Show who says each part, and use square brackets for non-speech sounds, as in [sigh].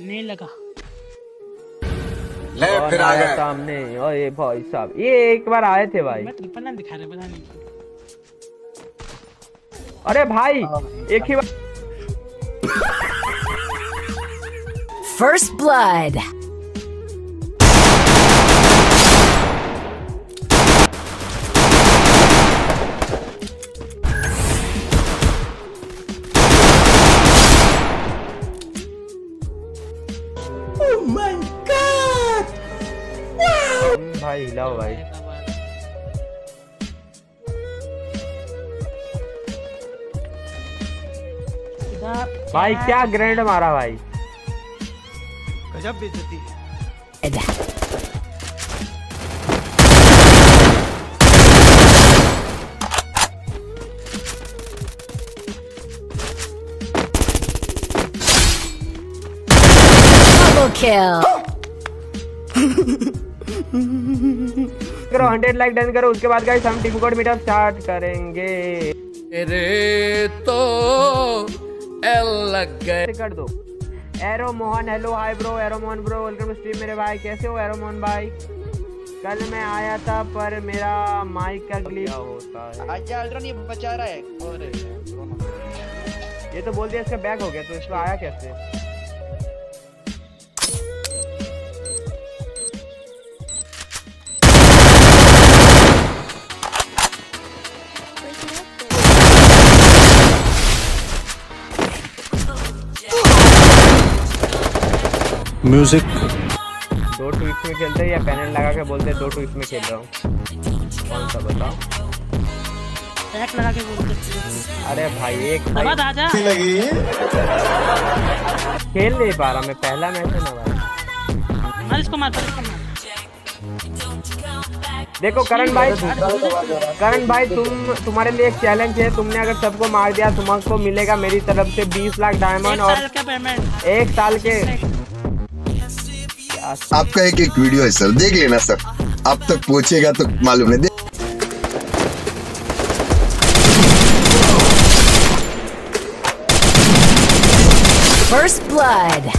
Speaker 1: नहीं लगा।
Speaker 2: ले फिर आ गए
Speaker 3: सामने और ये भाई साहब ये एक बार आए थे भाई।
Speaker 1: मैं दिखा रहे पता नहीं।
Speaker 3: अरे भाई एक ही बार
Speaker 4: फ़र्स्ट blood.
Speaker 3: भाई हिलाओ भाई। भाई क्या ग्रैंड मारा भाई?
Speaker 5: गजब बेइज्जती
Speaker 4: Double kill. [laughs] [laughs]
Speaker 3: करो हंड्रेड लाइक डन करो उसके बाद गाइस हम टीम कोड मीटअप स्टार्ट करेंगे।
Speaker 6: रे तो एल लग गए।
Speaker 3: कर दो। Arrow Mohan hello hi bro arrow Mohan bro welcome to stream मेरे भाई कैसे हो एरो मोहन भाई? कल मैं आया था पर मेरा माइक का ग्लिच होता है?
Speaker 5: आजा अल्ट्रॉन ये बचा रहा है। अरे
Speaker 3: ये तो बोल दिया इसका बैग हो गया तो इसको आया कैसे?
Speaker 7: म्यूज़िक
Speaker 3: दो ट्विक्स में खेलते हैं या पैनल लगा के बोलते हैं दो ट्विक्स में खेल रहा हूँ। कौन सा बताओ?
Speaker 1: टैग लगा के बोलते
Speaker 3: अरे भाई एक भाई
Speaker 1: दबा आजा।
Speaker 3: खेल नहीं पा रहा मैं पहला मैच है ना भाई।
Speaker 1: मार इसको मार इसको मार।
Speaker 3: देखो करण भाई करण भाई तुम तुम्हारे लिए एक चैलेंज है। तुमने अगर सबको मार दिया तुमको मिलेगा मेरी तरफ़ से 20 लाख डायमंड और
Speaker 1: साल का पेमेंट
Speaker 3: एक साल के
Speaker 8: आपका एक एक वीडियो है सर देख लेना सर। आप तक पहुंचेगा तो मालूम है।
Speaker 4: First blood.